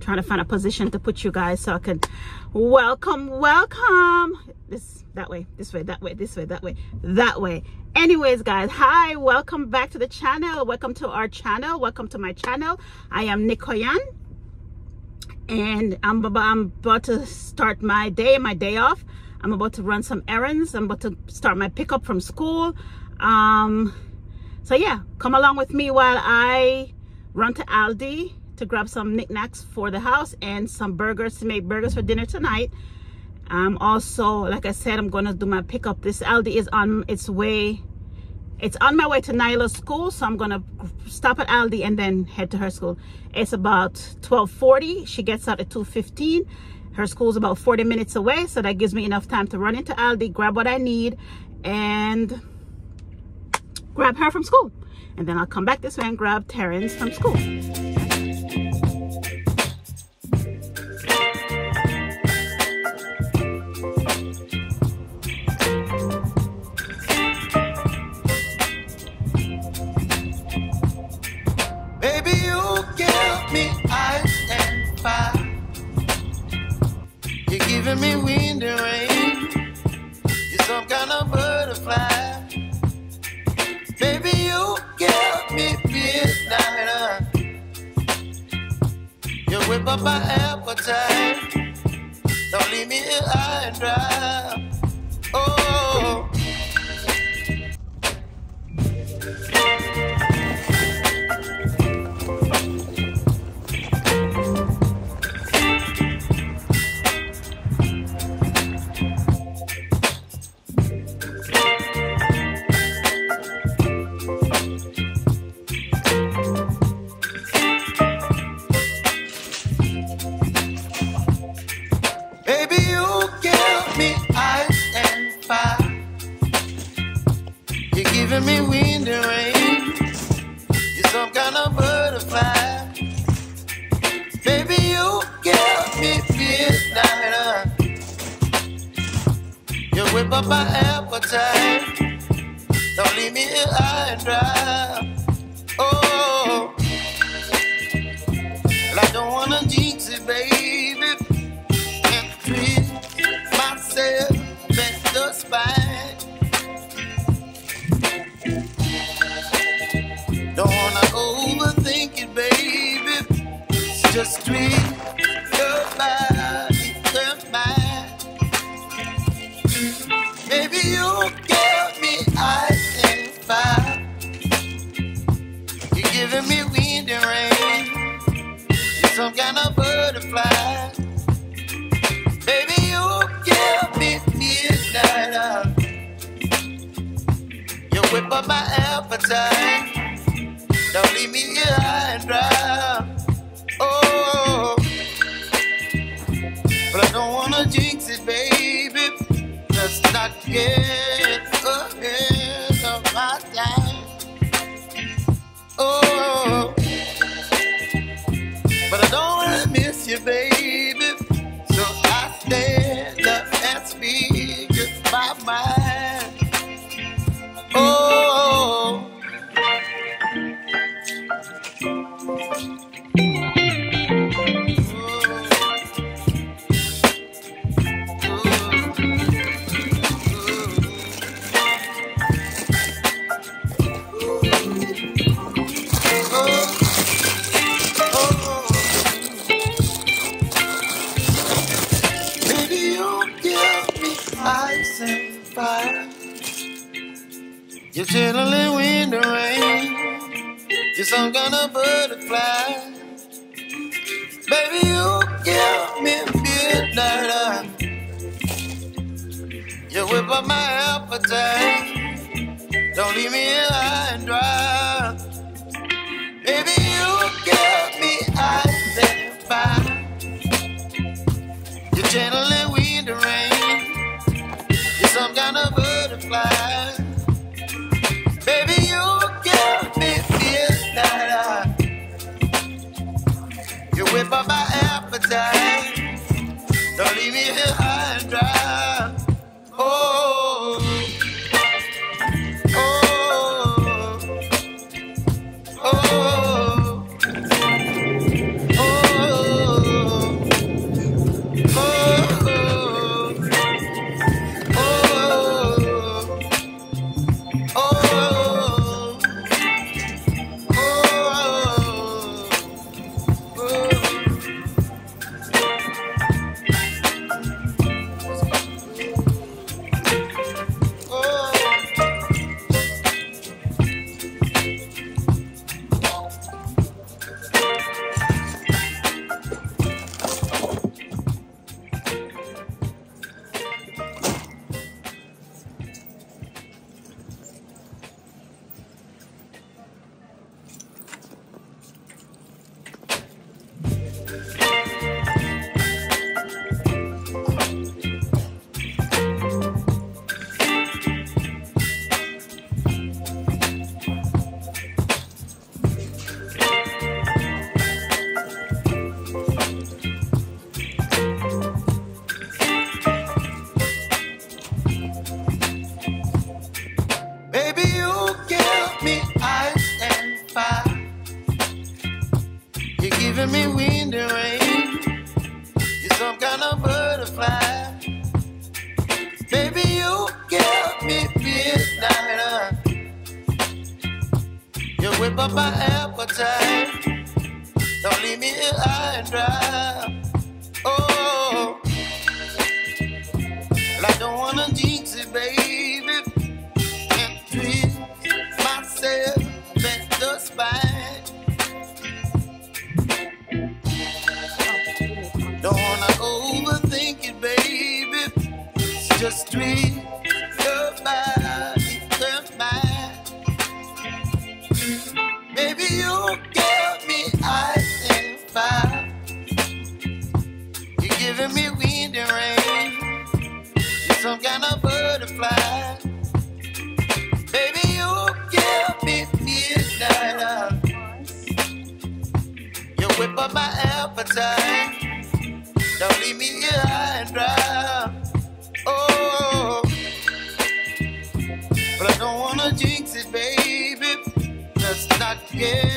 trying to find a position to put you guys so I can welcome, welcome. This, that way, this way, that way, this way, that way, that way. Anyways, guys, hi, welcome back to the channel. Welcome to our channel. Welcome to my channel. I am Nikoyan and I'm about, I'm about to start my day, my day off. I'm about to run some errands. I'm about to start my pickup from school. Um, so yeah, come along with me while I run to Aldi to grab some knickknacks for the house and some burgers to make burgers for dinner tonight. Um, also, like I said, I'm to do my pickup. This Aldi is on its way. It's on my way to Nyla's school, so I'm to stop at Aldi and then head to her school. It's about 12.40. She gets out at 2.15. Her school's about 40 minutes away, so that gives me enough time to run into Aldi, grab what I need, and grab her from school. And then I'll come back this way and grab Terrence from school. Giving me ice and fire You're giving me wind and rain. You're some kind of butterfly. Baby, you give me midnight. You whip up my appetite. Don't leave me here high and dry. It's oil. You whip up my appetite. Don't leave me high and dry. Don't leave me here high and dry. Oh, but I don't wanna jinx it, baby. Let's not get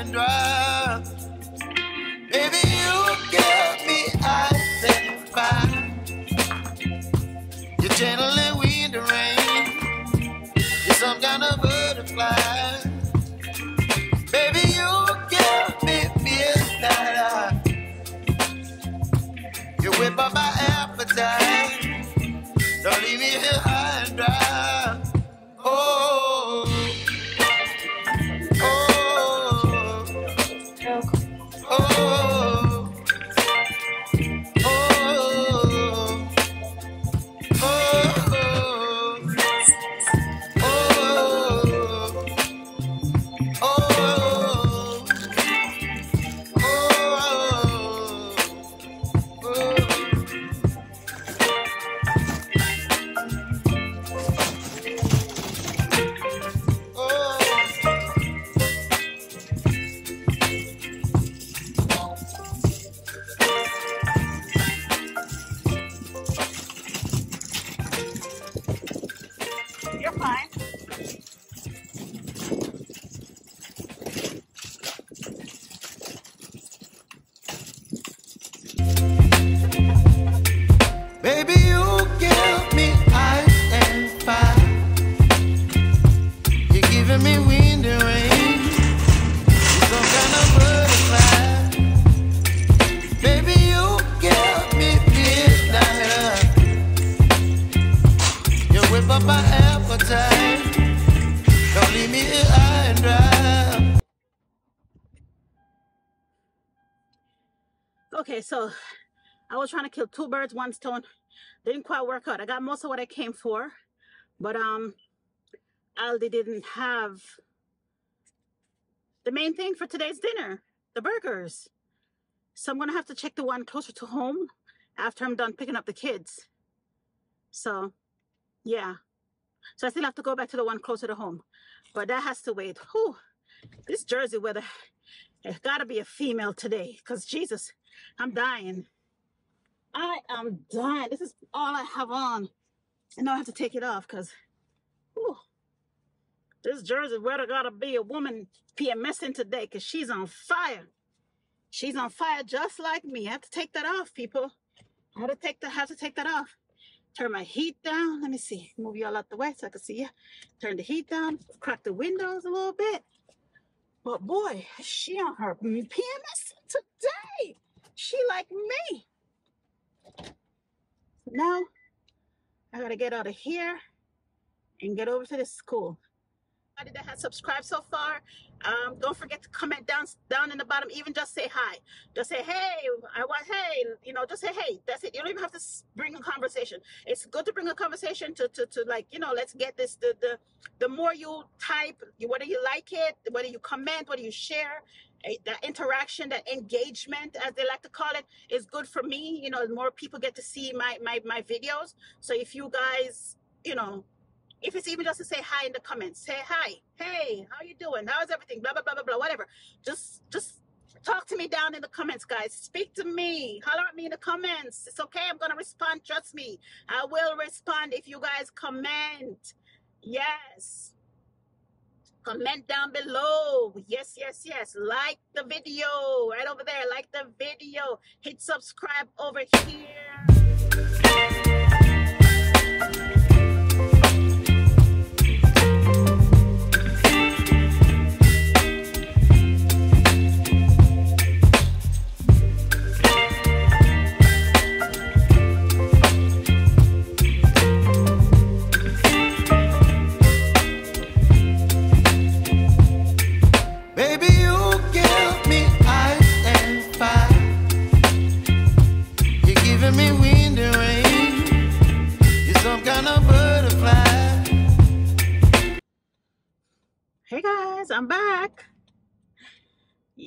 and. Baby, you give me ice and fire. You're channeling wind and rain. You're some kind of butterfly. Baby, you give me midnight. You whip up my appetite. Don't leave me here high and dry. I was trying to kill two birds, one stone. Didn't quite work out. I got most of what I came for, but um, Aldi didn't have the main thing for today's dinner, the burgers. So I'm gonna have to check the one closer to home after I'm done picking up the kids. So, yeah. So I still have to go back to the one closer to home, but that has to wait. Whew, this Jersey weather. It's got to be a female today, cause Jesus, I'm dying. I am dying. This is all I have on. And now I have to take it off because this Jersey weather gotta be a woman PMSing today because she's on fire. She's on fire just like me. I have to take that off, people. I have to take that, have to take that off. Turn my heat down. Let me see. Move y'all out the way so I can see you. Turn the heat down. Crack the windows a little bit. But boy, she on her PMS today. She like me. Now I gotta get out of here and get over to the school. Anybody that has subscribed so far, um, don't forget to comment down down in the bottom. Even just say hi. Just say hey. I want hey. You know, just say hey. That's it. You don't even have to bring a conversation. It's good to bring a conversation to to, to like you know. Let's get this. The the the more you type, whether you like it, whether you comment, whether you share. Eh, That interaction, that engagement, as they like to call it, is good for me. You know, more people get to see my my my videos. So if you guys, you know, if it's even just to say hi in the comments, say hi, hey, how you doing? How's everything? Blah blah blah blah blah. Whatever. Just just talk to me down in the comments, guys. Speak to me. Holler at me in the comments. It's okay. I'm gonna respond. Trust me. I will respond if you guys comment. Yes. Comment down below. Yes, yes, yes. Like the video right over there. Like the video. Hit subscribe over here.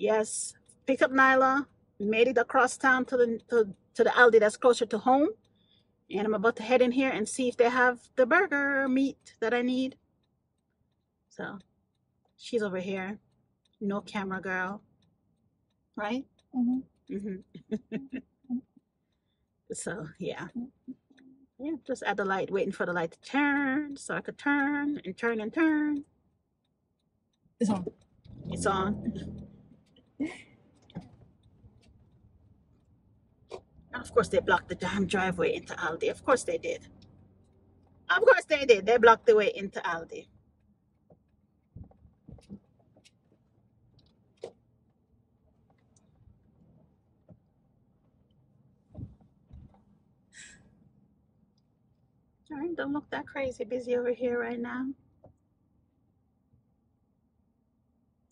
Yes, picked up Nyla, made it across town to the to, to the Aldi that's closer to home, and I'm about to head in here and see if they have the burger meat that I need. So she's over here, no camera girl, right? hmm so yeah, yeah, just at the light, waiting for the light to turn so I could turn and turn and turn. It's on. It's on. And of course, they blocked the damn driveway into Aldi. Of course, they did. Of course, they did. They blocked the way into Aldi. Don't look that crazy busy over here right now.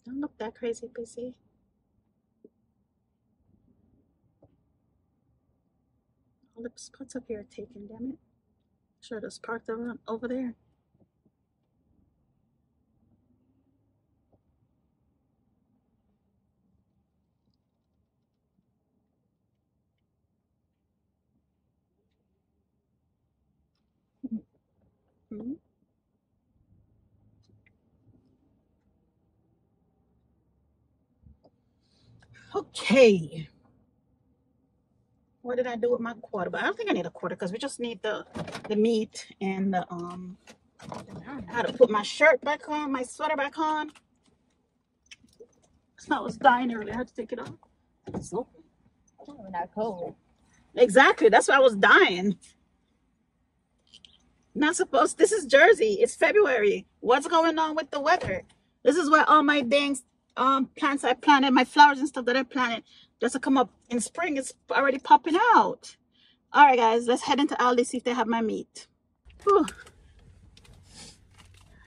Don't look that crazy busy. Spots up here taken, damn it. Sure, there's parked over, over there. Mhm. Okay. What did I do with my quarter? But I don't think I need a quarter because we just need the the meat and the um. I had to put my shirt back on, my sweater back on. I was dying earlier. I had to take it off. It's open. Not cold. Exactly. That's why I was dying. Not supposed. This is Jersey. It's February. What's going on with the weather? This is where all my dang um plants I planted, my flowers and stuff that I planted, just to come up in spring. It's already popping out. All right, guys. Let's head into Aldi see if they have my meat. Whew.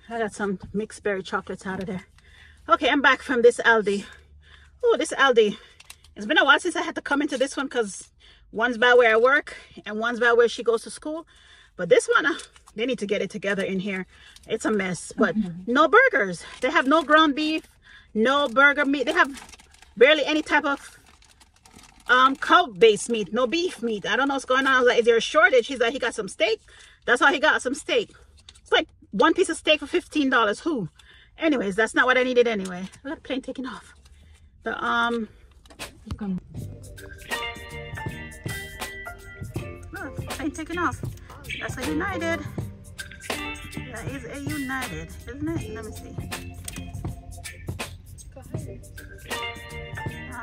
I got some mixed berry chocolates out of there. Okay, I'm back from this Aldi. Oh, this Aldi. It's been a while since I had to come into this one because one's by where I work and one's by where she goes to school. But this one, uh, they need to get it together in here. It's a mess. But no burgers. They have no ground beef, no burger meat. They have barely any type of um cow-based meat, no beef meat. I don't know what's going on. Like, is there a shortage? He's like, he got some steak. That's all he got, some steak. It's like one piece of steak for $15. Who? Anyways, that's not what I needed anyway. I got a plane taking off. The um Come. Oh, plane taking off. That's a United. That is a United, isn't it? Let me see.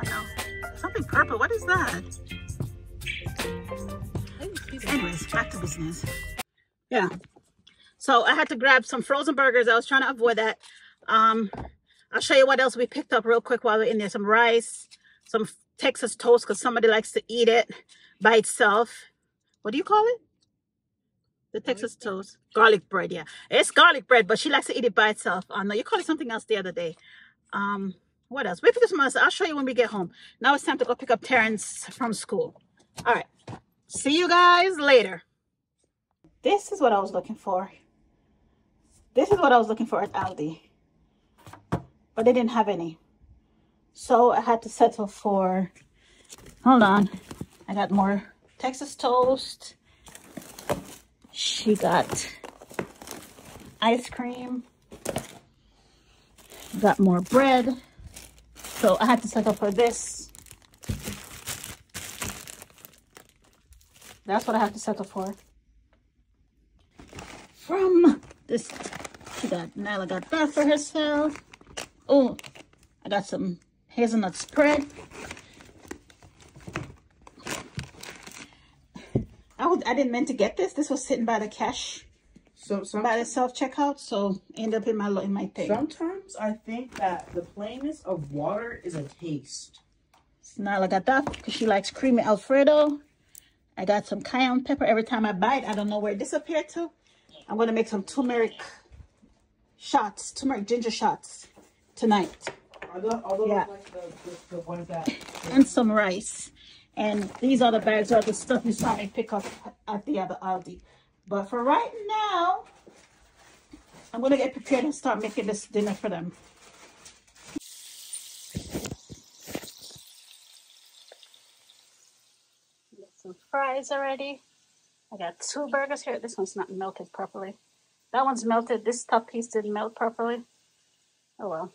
No. Something purple. What is that? I didn't see that. Anyways, back to business. Yeah. So I had to grab some frozen burgers. I was trying to avoid that. Um, I'll show you what else we picked up real quick while we're in there. Some rice, some Texas toast because somebody likes to eat it by itself. What do you call it? The Texas toast. Garlic bread, yeah. It's garlic bread, but she likes to eat it by itself. Oh, no, you called it something else the other day. Um, what else? Wait for this month. I'll show you when we get home. Now it's time to go pick up Terrence from school. All right. See you guys later. This is what I was looking for. This is what I was looking for at Aldi. But they didn't have any. So I had to settle for, hold on. I got more Texas toast. She got ice cream. Got more bread. So I had to settle for this. That's what I have to settle for. From this, she got, Nyla got that for herself. Oh, I got some hazelnut spread. I, would, I didn't meant to get this. This was sitting by the cash, So by the self-checkout. So end up in my, in my thing. sometimes I think that the plainness of water is a taste. So Nyla got that because she likes creamy Alfredo. I got some cayenne pepper. Every time I bite, I don't know where it disappeared to. I'm going to make some turmeric shots, turmeric ginger shots tonight. Are those, are those Yeah. like the, the, the that And some rice. And these are the bags are the stuff you saw me pick up at the other Aldi. But for right now, I'm going to get prepared and start making this dinner for them. Got some fries already. I got two burgers here. This one's not melted properly. That one's melted. This top piece didn't melt properly. Oh well.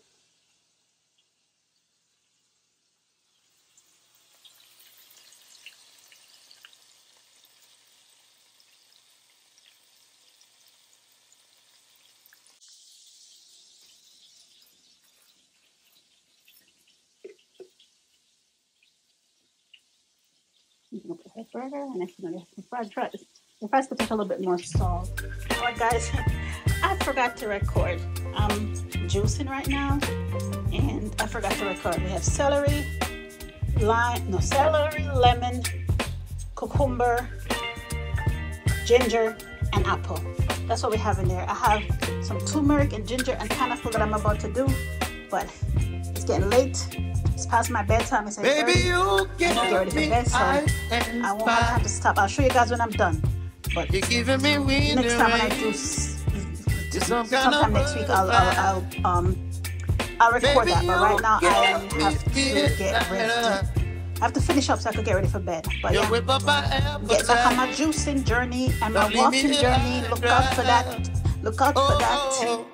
I'm gonna put that burger and then I'm gonna get some fried fries. The fries could take a little bit more salt. You know what, guys? I forgot to record. I'm juicing right now, and I forgot to record. We have celery, lime, no celery, lemon, cucumber, ginger, and apple. That's what we have in there. I have some turmeric and ginger and pineapple that I'm about to do, but it's getting late. It's past my bedtime. It's 8:30. Baby, you Get ready for me bed, so and I won't have time to stop. I'll show you guys when I'm done. But You're giving me wind next time when I do, some sometime next week, I'll, I'll, I'll um, I'll record Baby, that. But right now, I have to get ready. I have to finish up so I could get ready for bed. But yeah, get back on my juicing journey and my walking journey. Look out for that. Look out for that. Oh,